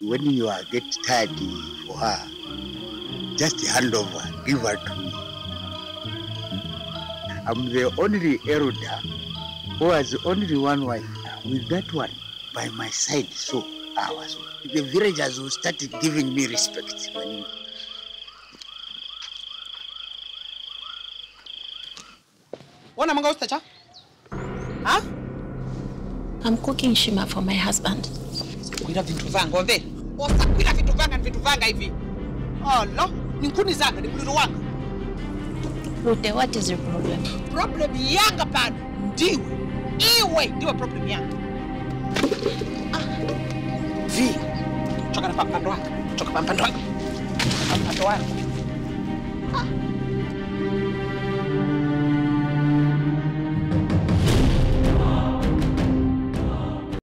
When you are get tired for her, just hand over, give her to me. I'm the only elder who has only one wife. With that one by my side, so I was. The villagers will start giving me respect. When Wana mwanga ustacha? Ha? I'm cooking shima for my husband. Kwira vintu vanga ove. Osakwira vintu vanga ni vintu vanga hivi. Olo, ni nkuni zanga ni mliro wanga. Rute, what is your problem? Problem yanga pano ndiwe. Iwe ndiwe problem yanga. Vi. Choka na pampando wako. Choka pampando wako. Pampando wako. Ah.